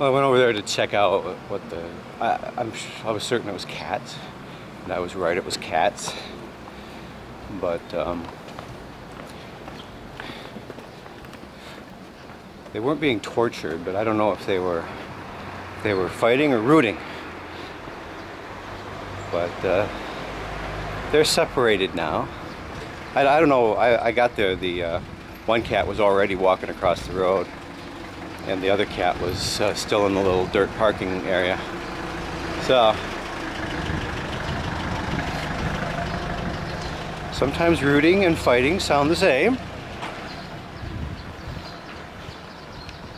Well, I went over there to check out what the. I, I'm, I was certain it was cats. And I was right, it was cats. But, um, they weren't being tortured, but I don't know if they were if they were fighting or rooting. But uh, they're separated now. I, I don't know. I, I got there. The uh, one cat was already walking across the road, and the other cat was uh, still in the little dirt parking area. So sometimes rooting and fighting sound the same.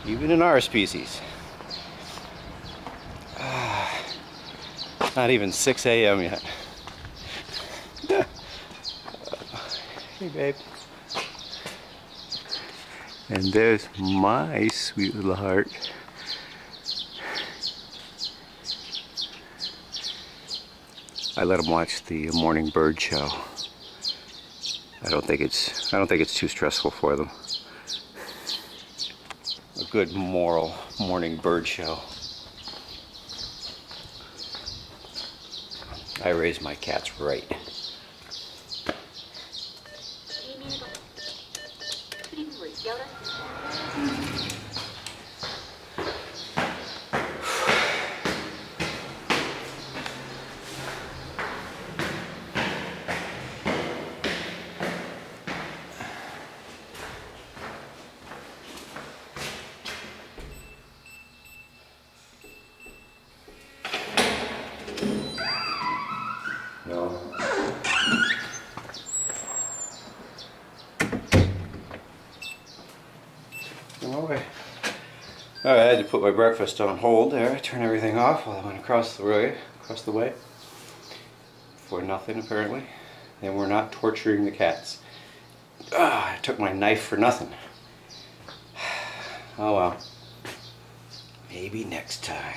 even in our species. not even 6 a.m. yet. hey, babe. And there's my sweet little heart. I let him watch the morning bird show. I don't think it's I don't think it's too stressful for them a good moral morning bird show. I raise my cats right. Yoda? Alright, I had to put my breakfast on hold there, turn everything off while I went across the way, across the way. For nothing apparently. And we're not torturing the cats. Ah, I took my knife for nothing. Oh well. Maybe next time.